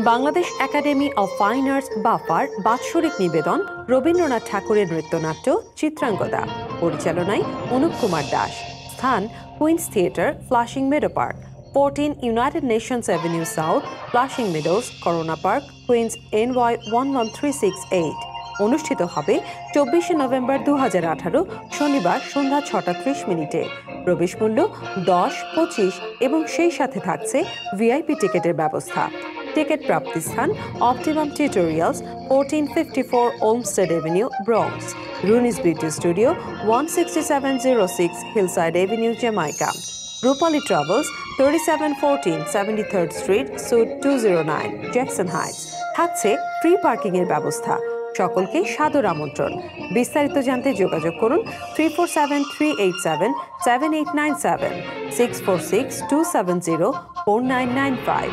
Bangladesh academy of fine arts buffer বাৎসরিক নিবেদন রবীন্দ্রনাথ ঠাকুরের নৃত্যনাট্য চিত্রাঙ্গদা। পরিচালনায় অনুপ কুমার দাস। স্থান Queens theatre, Flushing Meadow Park. Fourteen United Nations avenue south, Flushing Meadows, Corona Park, Queens N Y one one three six eight. অনুষ্ঠিত হবে চব্বিশে November দু হাজার আঠারো, শনিবার সন্ধ্যা ছটা ত্রিশ মিনিটে। প্রবেশ মূল্য দশ, পঁচিশ এবং সেই সাথে থাকছে ভিআইপি টিকিটের ব্যবস্থা। Ticket প্রাপ্তিস্থান Optimum tutorials fourteen fifty four Olmsted avenue Bronx Runi's beauty studio one sixty seven zero six Hillside avenue Jamaica Rupali travels thirty seven fourteen seventy third street suite two zero nine Jackson Heights থাকছে free পার্কিংয়ের ব্যবস্থা। সকলকে সাদর আমন্ত্রণ। বিস্তারিত জানতে যোগাযোগ করুন three four seven three eight seven seven eight nine seven six four six two seven zero four nine nine five